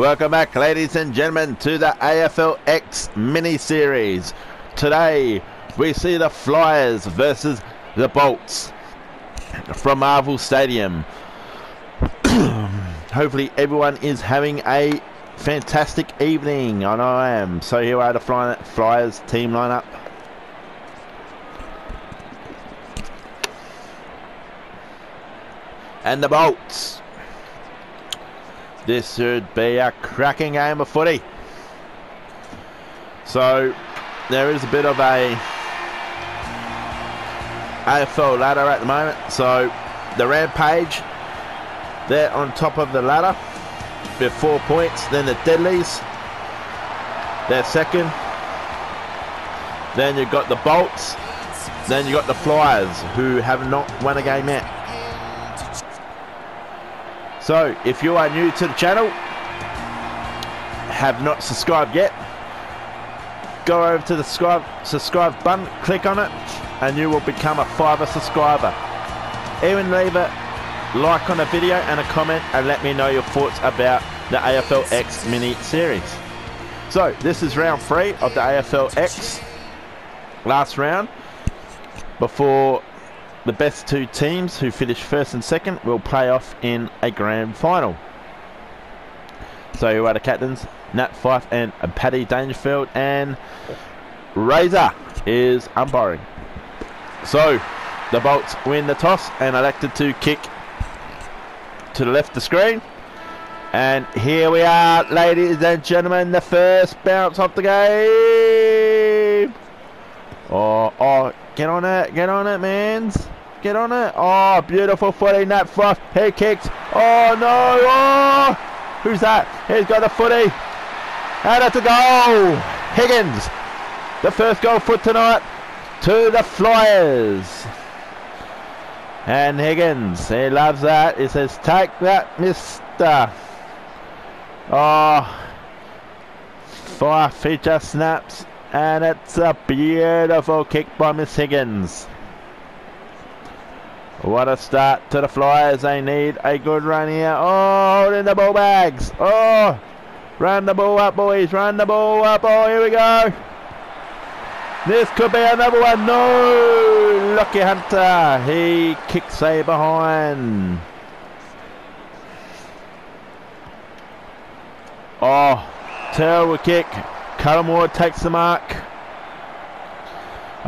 Welcome back, ladies and gentlemen, to the AFLX mini series. Today, we see the Flyers versus the Bolts from Marvel Stadium. Hopefully, everyone is having a fantastic evening. I know I am. So, here are the Flyers team lineup. And the Bolts. This should be a cracking game of footy. So there is a bit of a AFL ladder at the moment. So the Rampage, they're on top of the ladder with four points. Then the Deadlys, they're second. Then you've got the Bolts. Then you've got the Flyers, who have not won a game yet. So, if you are new to the channel, have not subscribed yet, go over to the subscribe, subscribe button, click on it, and you will become a Fiverr subscriber. Even leave a like on a video and a comment and let me know your thoughts about the AFL X mini series. So, this is round three of the AFL X. Last round before the best two teams who finish first and second will play off in a grand final. So who are the captains? Nat Fyfe and Paddy Dangerfield and Razor is umpiring. So the Bolts win the toss and elected to kick to the left of the screen. And here we are, ladies and gentlemen, the first bounce of the game. Oh, oh, get on it, get on it, mans. Get on it. Oh, beautiful footy, Nat Frost. He kicks. Oh, no. Oh, who's that? He's got a footy. And it's a goal. Higgins. The first goal for tonight to the Flyers. And Higgins, he loves that. He says, take that, mister. Oh, fire feature snaps. And it's a beautiful kick by Miss Higgins. What a start to the Flyers. They need a good run here. Oh, in the ball bags. Oh, run the ball up, boys. Run the ball up. Oh, here we go. This could be another one. No, Lucky Hunter. He kicks a behind. Oh, terrible kick. Ward takes the mark.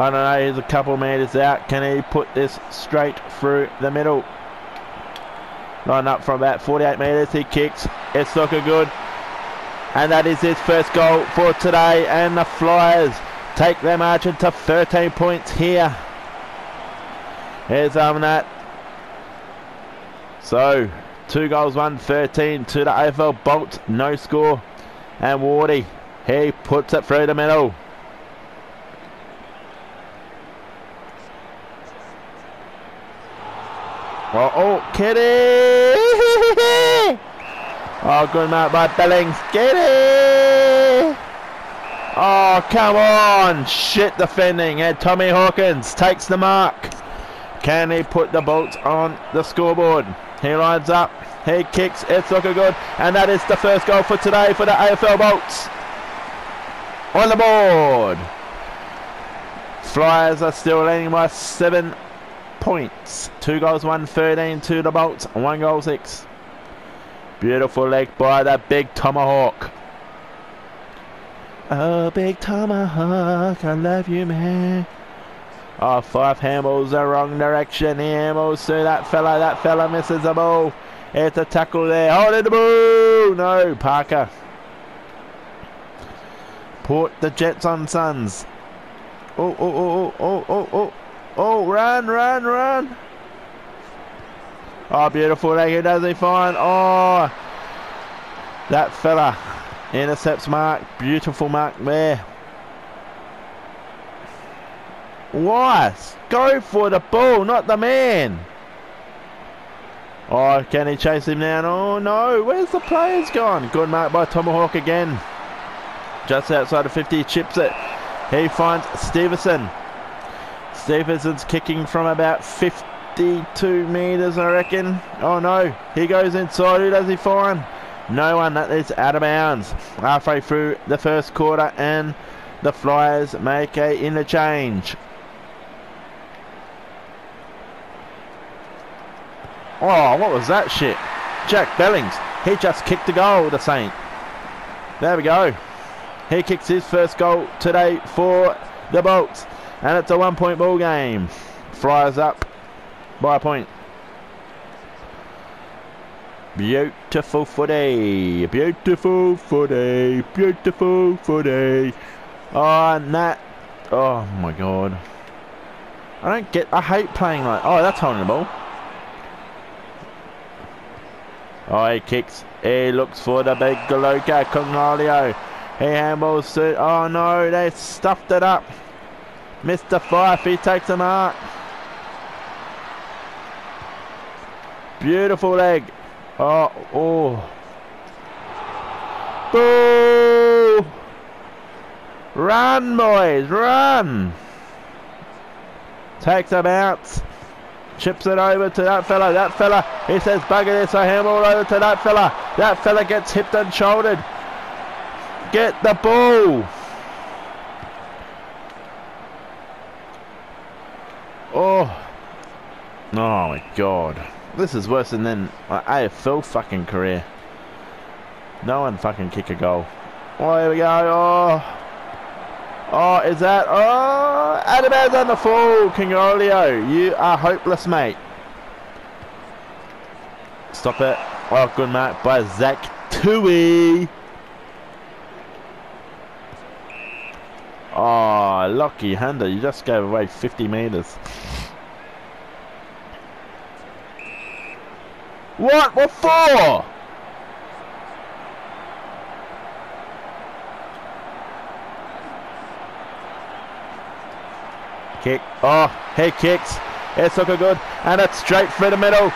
I don't know, he's a couple metres out. Can he put this straight through the middle? Line up from about 48 metres. He kicks. It's looking good. And that is his first goal for today. And the Flyers take their margin to 13 points here. Here's Armanat. So, two goals, one 13 to the AFL Bolt. No score. And Wardy, he puts it through the middle. Oh, oh, Kitty! oh, good mark by Billings. Kitty! Oh, come on! Shit defending. And Tommy Hawkins takes the mark. Can he put the bolts on the scoreboard? He lines up. He kicks. It's looking good. And that is the first goal for today for the AFL Bolts. On the board. Flyers are still leading by seven points. Two goals, one 13 to the Bolts, one goal, six. Beautiful leg by that big Tomahawk. Oh, big Tomahawk, I love you, man. Oh, five handballs the wrong direction. Handballs to that fella. That fella misses the ball. It's a tackle there. Hold the ball. No, Parker. Port the Jets on Suns. Oh, oh, oh, oh, oh, oh. Oh, Oh, run, run, run. Oh, beautiful. He does he find. Oh, that fella intercepts Mark. Beautiful mark there. Wise, Go for the ball, not the man. Oh, can he chase him down? Oh, no. Where's the players gone? Good mark by Tomahawk again. Just outside of 50, chips it. He finds Stevenson. Stevenson's kicking from about 52 metres, I reckon. Oh no, he goes inside. Who does he find? No one that is out of bounds. Halfway through the first quarter and the Flyers make a interchange. Oh, what was that shit? Jack Billings. He just kicked a goal, the Saint. There we go. He kicks his first goal today for the Bolts. And it's a one point ball game. Flyers up by a point. Beautiful footy. Beautiful footy. Beautiful footy. Oh, and that. Oh, my God. I don't get. I hate playing like. Oh, that's holding the ball. Oh, he kicks. He looks for the big Galuka Cornelio. He handballs to. Oh no, they stuffed it up. Mr. Fyfe, he takes a mark. Beautiful leg. Oh, oh. Boo! Run, boys, run! Takes a bounce. Chips it over to that fella. That fella, he says, bugger this. I handball over to that fella. That fella gets hipped and shouldered. Get the ball. Oh. Oh my god. This is worse than my AFL fucking career. No one fucking kick a goal. Oh, here we go. Oh. Oh, is that? Oh, Adam's on the full. Congolio, you are hopeless, mate. Stop it. Oh, good mark by Zach Tuohy. Oh, lucky Hunter. You just gave away 50 metres. What? What for? Kick. Oh, he kicks. It's looking good. And it's straight through the middle.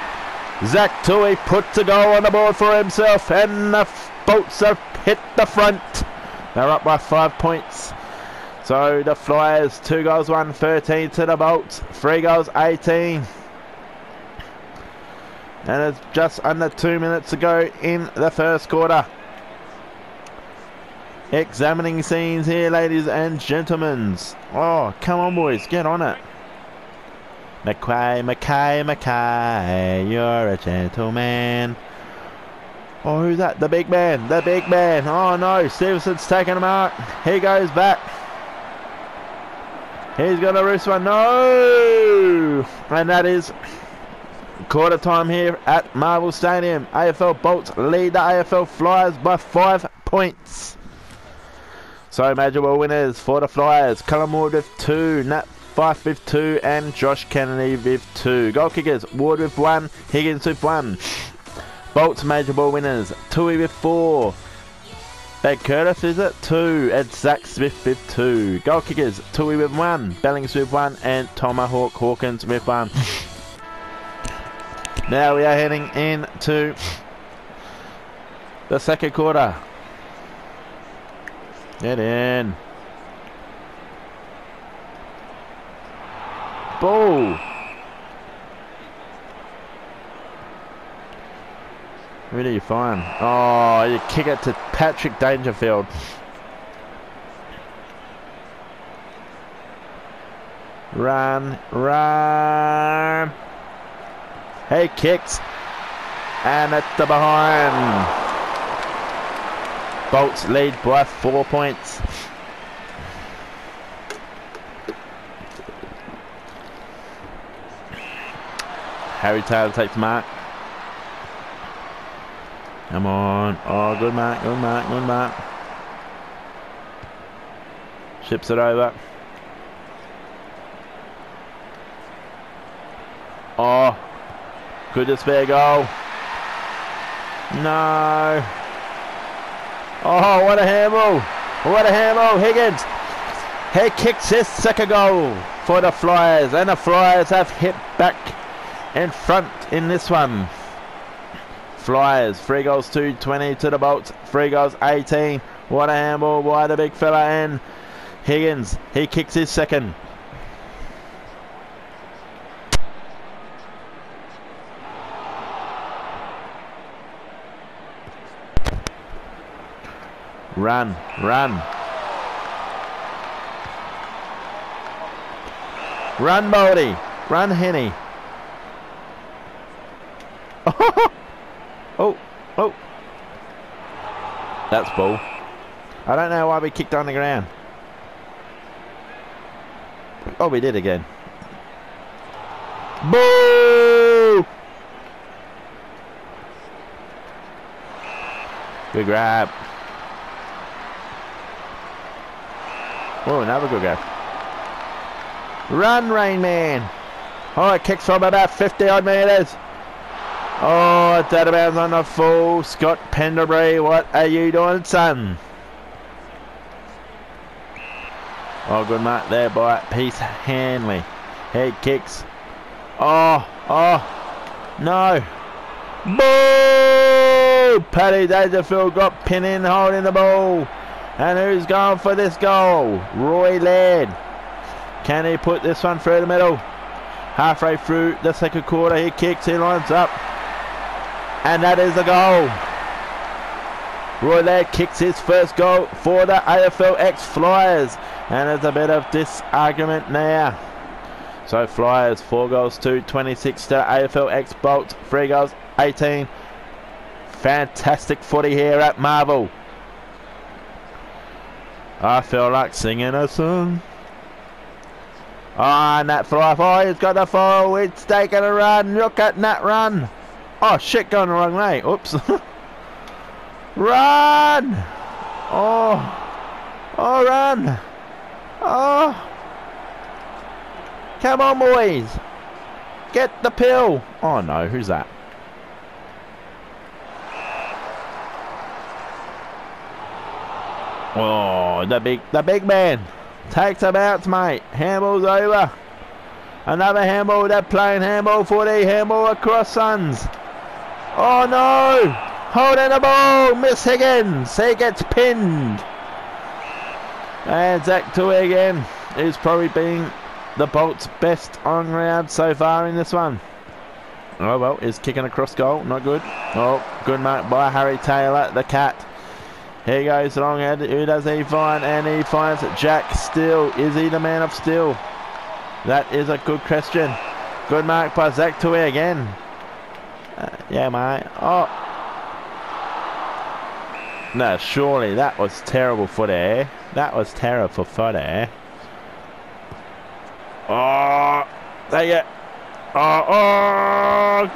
Zach Tuohy puts a goal on the board for himself. And the Bolts have hit the front. They're up by five points. So the Flyers, two goals, one, 13 to the Bolts. Three goals, 18. And it's just under two minutes to go in the first quarter. Examining scenes here, ladies and gentlemen. Oh, come on, boys, get on it. Mackay, McKay, McKay, you're a gentleman. Oh, who's that? The big man, the big man. Oh no, Stevenson's taking him out. He goes back. He's going to roost one. No! And that is quarter time here at Marvel Stadium. AFL Bolts lead the AFL Flyers by five points. So major ball winners for the Flyers, Callum Ward with two, Nat Fife with two, and Josh Kennedy with two. Goal kickers, Ward with one, Higgins with one. Bolts major ball winners, Tuohy with four. Beg Curtis is it? Two. And Zach Smith with two. Goal kickers, Tuohy with one, Bellings with one, and Tomahawk Hawkins with one. now we are heading into the second quarter. Get in. Ball. Who do you find? Oh, you kick it to Patrick Dangerfield. Run, run. He kicks. And at the behind. Bolts lead by four points. Harry Taylor takes mark. Come on. Oh, good mark, good mark, good mark. Ships it over. Oh, could this be a goal? No. Oh, what a handball. What a handball. Higgins. He kicks his second goal for the Flyers. And the Flyers have hit back in front in this one. Flyers, three goals to 20 to the Bolts, three goals 18. What a handball by the big fella and Higgins. He kicks his second. Run, run. Run, Baldy. Run, Henny. oh, oh. That's ball. I don't know why we kicked on the ground. Oh, we did again. Boo! Good grab. Oh, another good grab. Run, Rain Man. Oh, it kicks from about 50 odd metres. Oh, it's out of bounds on the full. Scott Pendlebury, what are you doing, son? Oh, good mark there by Pearce Hanley. Head kicks. Oh, oh, no. Boo! Paddy Dangerfield got pin in holding the ball. And who's going for this goal? Roy Laird. Can he put this one through the middle? Halfway through the second quarter, he kicks, he lines up. And that is the goal. Roy Laird kicks his first goal for the AFLX Flyers. And there's a bit of disargument now. So Flyers, 4 goals to 26 to AFLX Bolts, 3 goals, 18. Fantastic footy here at Marvel. I feel like singing a song. Oh, and that fly, he's got the fall, it's taking a run, look at that run. Oh shit, going the wrong way, oops. run! Oh, oh run! Oh! Come on, boys! Get the pill! Oh no, who's that? Oh, the big, the big man takes a bounce, mate. Handball's over. Another handball. They're playing handball footy. Handball across Suns. Oh no! Holding the ball. Miss Higgins. He gets pinned. And Zach Tuohy again is probably being the Bolts' best on round so far in this one. Oh well, is kicking across goal. Not good. Oh, good mark by Harry Taylor, the cat. Here goes Longhead. Who does he find? And he finds Jack Steele. Is he the man of steel? That is a good question. Good mark by Zach Tuohy again. Yeah, mate. Oh. No, surely that was terrible for there. Eh? That was terrible for there. Oh, there you Oh, oh,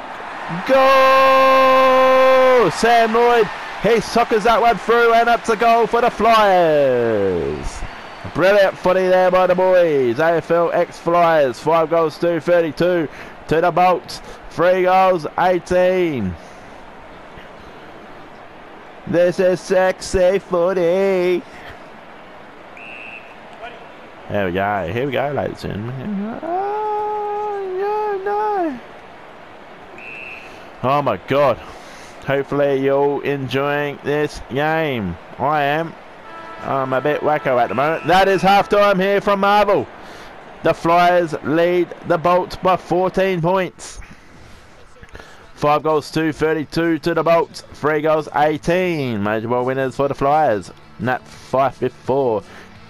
go! Sam Lloyd he soccers that one through and it's a goal for the Flyers. Brilliant footy there by the boys. AFL X Flyers. Five goals to 32 to the Bolts. Three goals, 18. This is sexy footy. Here we go. Here we go, ladies and gentlemen. Oh, yeah, no. Oh my god. Hopefully you're enjoying this game. I am. I'm a bit wacko at the moment. That is half time here from Marvel. The Flyers lead the Bolts by 14 points. 5 goals to 32 to the Bolts. 3 goals 18. Major ball winners for the Flyers. Nat Fyfe with 4.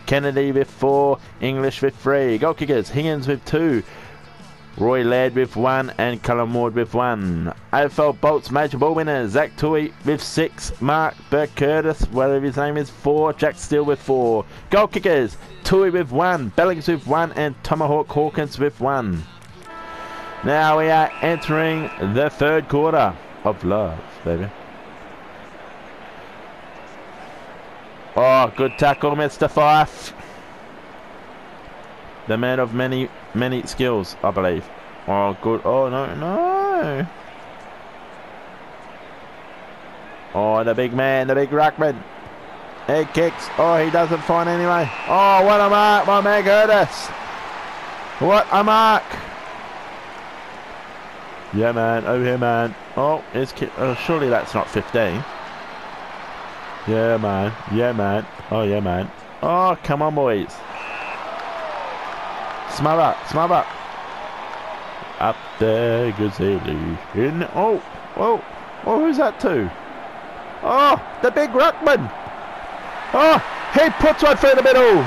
Kennedy with 4. English with 3. Goal kickers. Higgins with 2. Roy Laird with one and Callum Ward with one. AFL Bolts major ball winner Zach Tuohy with six. Mark Burke Curtis, whatever his name is, four. Jack Steele with four. Goal kickers Tuohy with one. Billings with one and Tomahawk Hawkins with one. Now we are entering the third quarter of love, baby. Oh, good tackle, Mr. Fyfe. The man of many, many skills, I believe. Oh, good. Oh, no, no. Oh, the big man, the big ruckman. He kicks. Oh, he doesn't find anyway. Oh, what a mark by Meg Curtis. What a mark. Yeah, man. Oh, here, man. Oh, it's oh, surely that's not 15. Yeah, man. Yeah, man. Oh, yeah, man. Oh, come on, boys. Smother, smother. Up there, Gazelle. In. Oh, oh, oh, who's that to? Oh, the big Ruckman. Oh, he puts one through the middle.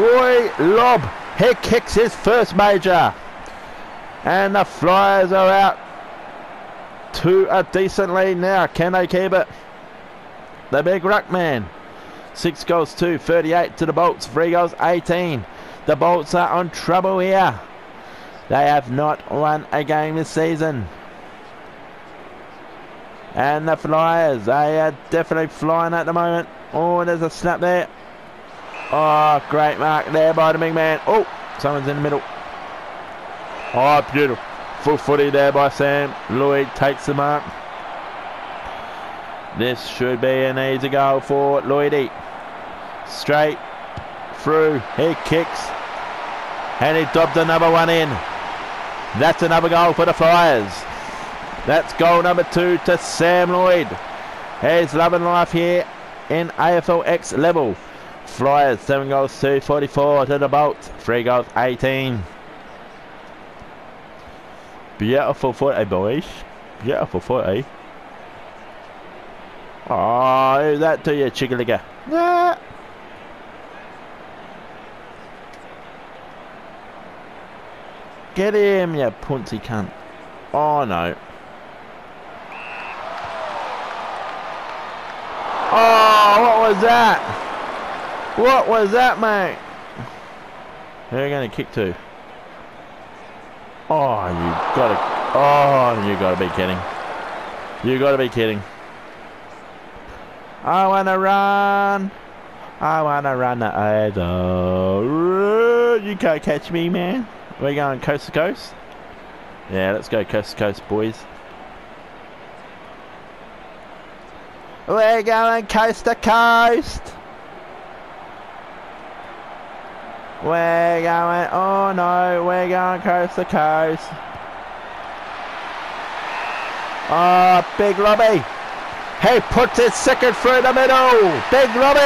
Roy Lobb, he kicks his first major. And the Flyers are out to a decent lead now. Can they keep it? The big ruckman. Six goals to 38 to the Bolts. Three goals 18. The Bolts are on trouble here. They have not won a game this season. And the Flyers, they are definitely flying at the moment. Oh, there's a snap there. Oh, great mark there by the big man. Oh, someone's in the middle. Oh, beautiful. Full footy there by Sam. Lloyd takes the mark. This should be an easy goal for Lloydie. Straight through. He kicks. And he dobbed another one in. That's another goal for the Flyers. That's goal number two to Sam Lloyd. He's loving life here in AFLX level. Flyers, 7 goals to 44 to the Bolts, 3 goals 18. Beautiful footy, boys. Beautiful footy. Oh, that to you, Chigaliga? Yeah. Get him, you punty cunt. Oh, no. Oh, what was that? What was that, mate? Who are going to kick to? Oh, you gotta. Oh, you gotta be kidding. You gotta be kidding. I wanna run. I wanna run the other. You can't catch me, man. We're going coast to coast. Yeah, let's go coast to coast, boys. We're going coast to coast. We're going, oh no, we're going coast to coast. Oh, Big Robbie. He puts his second through the middle. Big Robbie.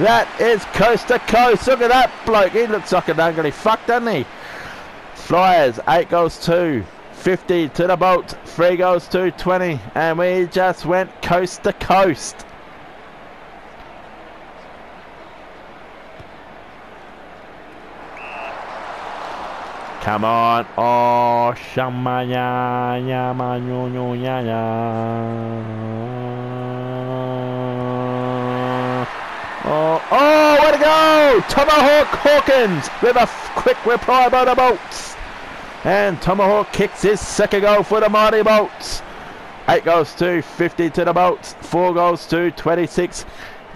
That is coast to coast. Look at that bloke. He looks like an ugly fuck, doesn't he? Flyers, 8 goals 2. 50 to the bolt. 3 goals 2, 20. And we just went coast to coast. Come on. Oh, shamaya, yama, nyo, nyo, ya, ya. Oh, oh, way to go! Tomahawk Hawkins with a quick reply by the Bolts. And Tomahawk kicks his second goal for the Mighty Bolts. 8 goals to 50 to the Bolts. 4 goals to 26.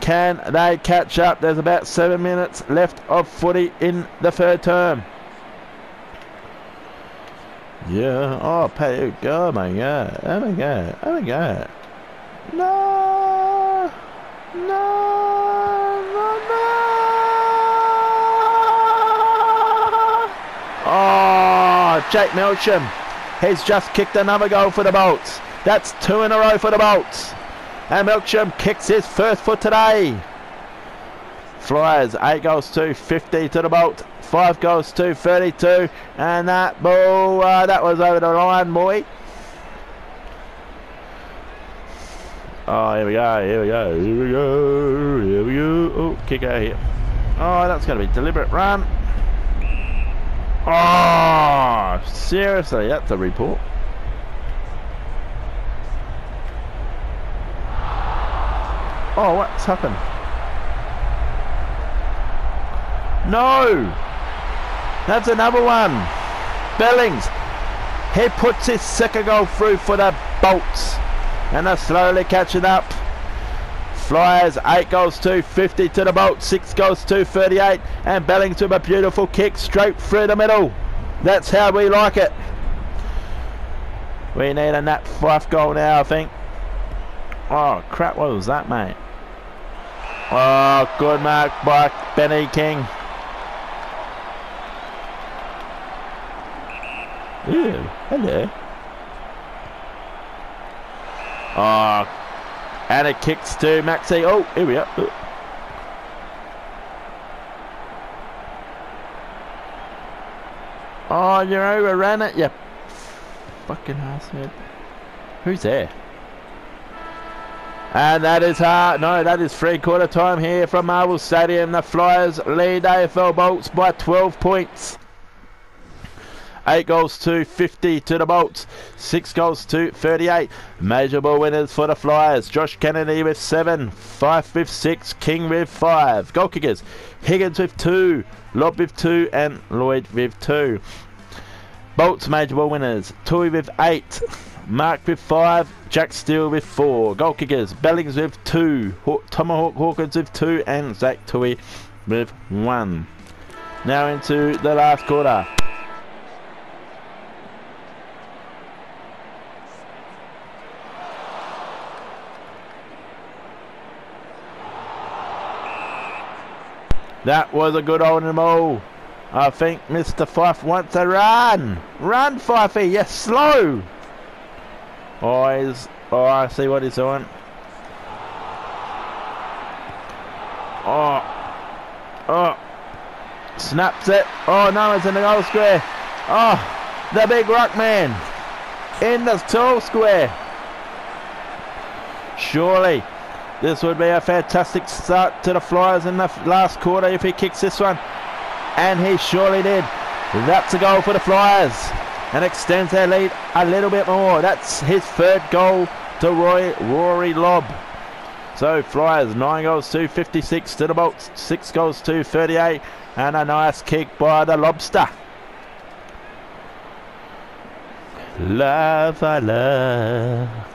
Can they catch up? There's about 7 minutes left of footy in the third term. Yeah. Oh, pay. Oh my god. Oh my god. Oh my god. No. No. No. No. Oh, Jake Melksham. He's just kicked another goal for the Bolts. That's two in a row for the Bolts. And Melksham kicks his first for today. Flyers, 8 goals to 50 to the Bolt. 5 goals to 32. And that ball, uh, that was over the line, boy. Oh, here we go, here we go, here we go, here we go. Oh, kick out here. Oh, that's going to be deliberate run. Oh, seriously, that's a report. Oh, what's happened? No! That's another one. Billings. He puts his second goal through for the Bolts. And they're slowly catching up. Flyers 8 goals to 50 to the Bolts, 6 goals to 38. And Billings with a beautiful kick straight through the middle. That's how we like it. We need a Nat Fyfe goal now, I think. Oh, crap, what was that, mate? Oh, good mark by Benny King. Ew, hello. Oh, and it kicks to Maxi. Oh, here we are. Oh, you overran it, you fucking asshead. Who's there? And that is hard. No, that is three quarter time here from Marvel Stadium. The Flyers lead AFL Bolts by 12 points. 8 goals to 50 to the Bolts. 6 goals to 38. Major ball winners for the Flyers. Josh Kennedy with 7. Fyfe with 6. King with 5. Goal kickers. Higgins with 2. Lobb with 2. And Lloyd with 2. Bolts major ball winners. Tuohy with 8. Mark with 5. Jack Steele with 4. Goal kickers. Billings with 2. Tomahawk Hawkins with 2. And Zach Tuohy with 1. Now into the last quarter. That was a good old all. I think Mr. Fyfe wants a run. Run, Fifey. Yes, slow. He's, oh, I see what he's doing. Oh. Oh. Snaps it. Oh, no, it's in the goal square. Oh, the big rock man. In the goal square. Surely this would be a fantastic start to the Flyers in the last quarter if he kicks this one. And he surely did. That's a goal for the Flyers. And extends their lead a little bit more. That's his third goal to Roy Rory Lobb. So Flyers 9 goals to 56 to the Bolts, 6 goals to 38. And a nice kick by the Lobster. Love, I love.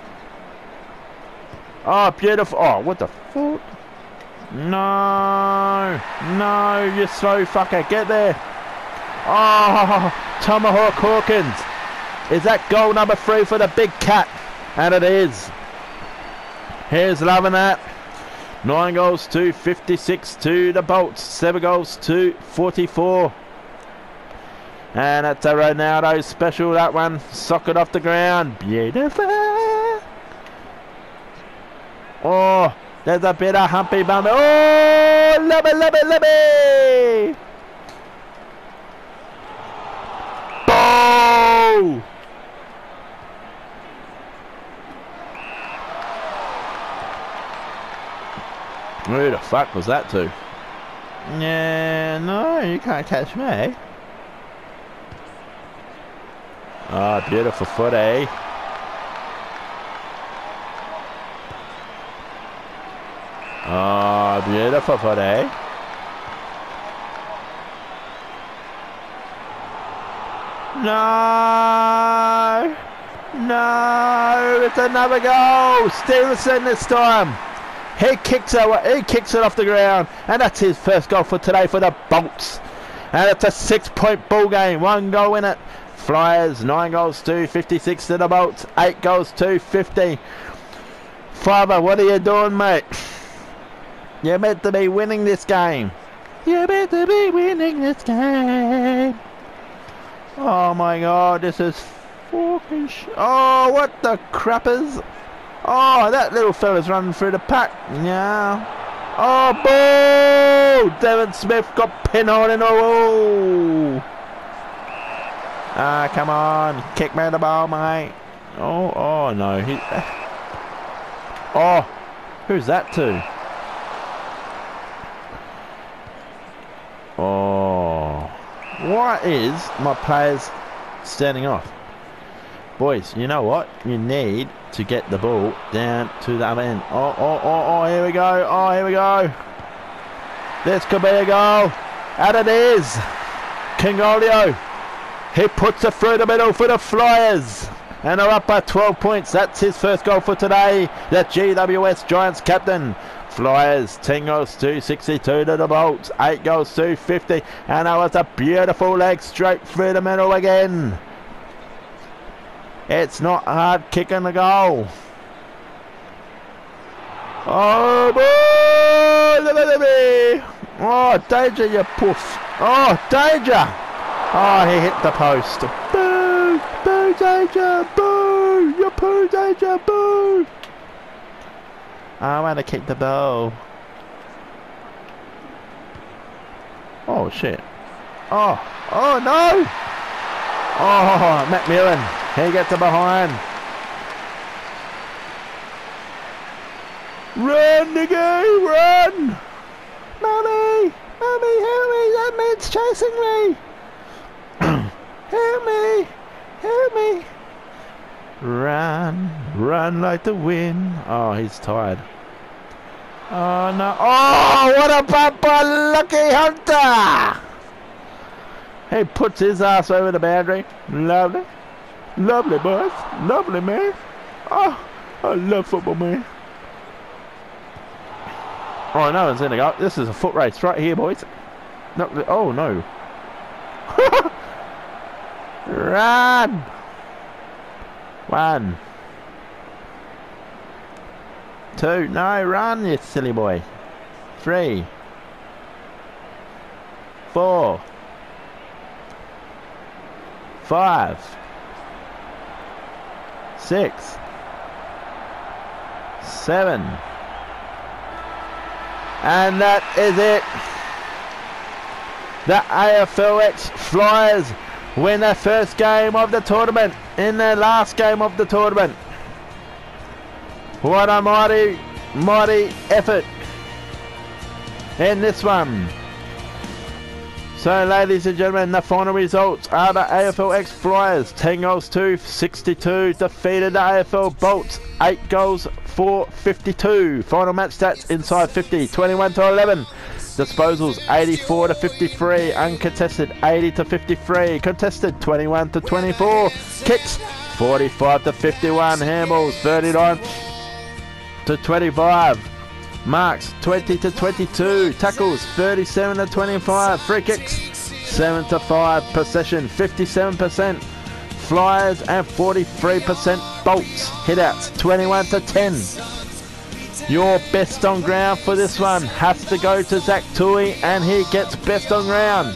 Oh, beautiful. Oh, what the fuck? No. No, You're slow fucker. Get there. Oh, Tomahawk Hawkins. Is that goal number three for the big cat? And it is. Here's loving that. Nine goals to 56 to the Bolts. Seven goals to 44. And that's a Ronaldo special, that one. Socket off the ground. Beautiful. Oh, there's a bit of humpy bum. Oh, love it, love it, love it. Oh! Who the fuck was that to? Yeah, no, you can't catch me. Ah, oh, beautiful foot, eh? Ah, beautiful for eh? No! No! It's another goal! Stevenson this time. He kicks it. He kicks it off the ground, and that's his first goal for today for the Bolts. And it's a six-point ball game. One goal in it. Flyers nine goals to 56 to the Bolts. Eight goals to 50. Father, what are you doing, mate? You're meant to be winning this game. You're meant to be winning this game. Oh my god, this is fucking sh Oh, what the crappers. Oh, that little fella's running through the pack. Yeah. Oh, boo! Devon Smith got pinholed in the wall. Ah, come on. Kick me the ball, mate. Oh, oh, no. He... Oh, who's that to? Oh. Why is my players standing off? Boys, you know what? You need to get the ball down to the other end. Oh, oh, oh, oh, here we go. Oh, here we go. This could be a goal. And it is. Kingolio. He puts it through the middle for the Flyers. And they're up by 12 points. That's his first goal for today. The GWS Giants captain. Flyers, 10 goals to 62 to the Bolts, 8 goals to 50, and that was a beautiful leg straight through the middle again. It's not hard kicking the goal. Oh, boy! Oh, danger, you puff. Oh, danger! Oh, he hit the post. Boo! Boo, danger! Boo! You poo, danger! Boo! I want to kick the ball. Oh, shit. Oh, oh, no! Oh, Macmillan. He gets it behind. Run, nigga, run! Mommy! Mommy, help me! That man's chasing me! help me! Help me! Run, run like the wind. Oh, he's tired. Oh no! Oh, what a bumper! Lucky Hunter! He puts his ass over the boundary. Lovely. Lovely, boys. Lovely, man. Oh, I love football, man. Oh, no one's in the go. This is a foot race right here, boys. No, oh, no. Run! One. Two. No, run, you silly boy. Three. Four. Five. Six. Seven. And that is it. The AFLX Flyers win their first game of the tournament in their last game of the tournament. What a mighty, mighty effort in this one. So, ladies and gentlemen, the final results are the AFLX Flyers 10 goals to 62 defeated the AFL Bolts 8 goals for 52. Final match stats inside 50 21 to 11. Disposals 84 to 53. Uncontested 80 to 53. Contested 21 to 24. Kicks 45 to 51. Handballs 39 to 25. Marks 20 to 22. Tackles 37 to 25. Free kicks 7 to 5. Possession 57%. Flyers and 43% bolts. Hitouts 21 to 10. Your best on ground for this one has to go to Zach Tuohy and he gets best on ground.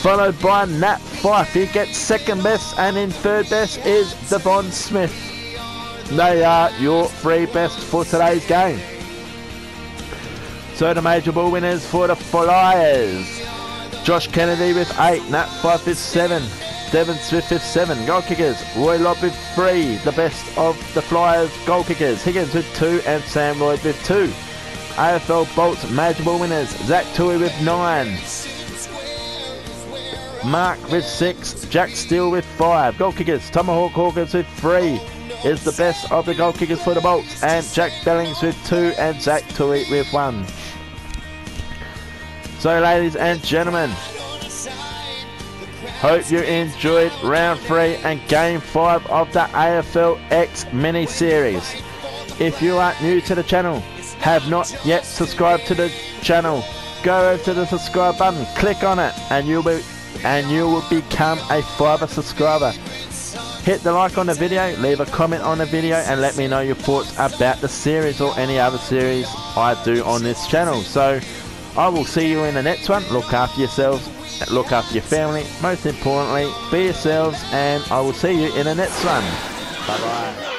Followed by Nat Fyfe. He gets second best and in third best is Devon Smith. They are your three best for today's game. So the major ball winners for the Flyers. Josh Kennedy with 8, Nat Fyfe with 7, Devon Smith with 7. Goal kickers, Roy Lobb with 3, the best of the Flyers goal kickers. Higgins with 2 and Sam Lloyd with 2. AFL Bolts major ball winners, Zach Tuohy with 9. Mark with 6, Jack Steele with 5. Goal kickers, Tomahawk Hawkins with 3 is the best of the goal kickers for the Bolts and Jack Billings with 2 and Zach Tuohy with 1. So, ladies and gentlemen, hope you enjoyed round three and game five of the AFL X mini series. If you are new to the channel, have not yet subscribed to the channel, go over to the subscribe button, click on it, and you'll be and you will become a fiver subscriber. Hit the like on the video, leave a comment on the video, and let me know your thoughts about the series or any other series I do on this channel. So. I will see you in the next one. Look after yourselves, look after your family. Most importantly, be yourselves, and I will see you in the next one. Bye bye.